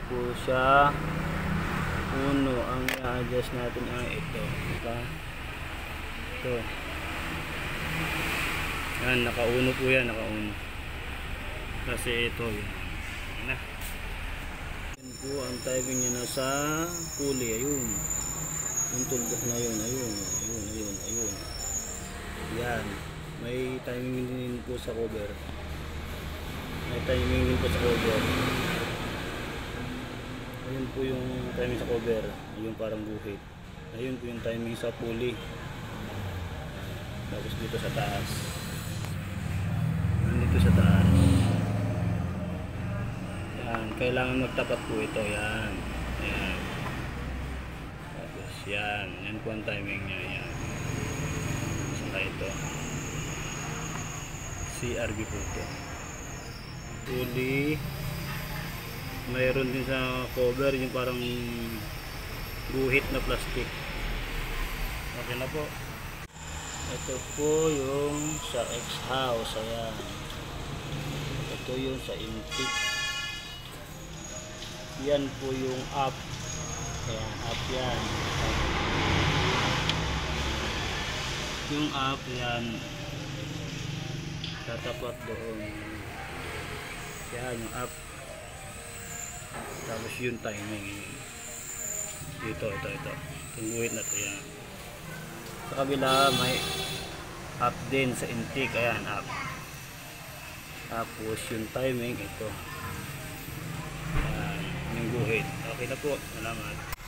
Tapos siya uno ang i-adjust natin ay ito. Ito. Ito. Yan, nakauno po yan, nakauno. Kasi ito, yan. Yan na. Yan po ang timing niya na sa pulley, ayun. Yung tuldok na yun, ayun, ayun, ayun, ayun. Yan. May timing din po sa cover. May timing din po sa cover. Ayun po yung timing sa cover. Yung parang buhit. Ayun po yung timing sa pulley. Tapos dito sa taas. Ayun dito sa taas. Yan. Kailangan magtapat po ito. Yan. Yan. Tapos yan. Yan po ang timing niya. Yan. Saka ito. CRB po ito. Pulley mayroon din sa cover yung parang guhit na plastic. Okay na po. Ito po yung sa X house ayan. Ito yung sa intake yan po yung up ayan up yan. Yung up yan tatapat doon. Yan yung up tapos yung timing dito ito ito. Itong guhit na ito yan. Sa kabila may up din sa intake ayan up tapos yung timing ito. Ayan yung guhit okay na po salamat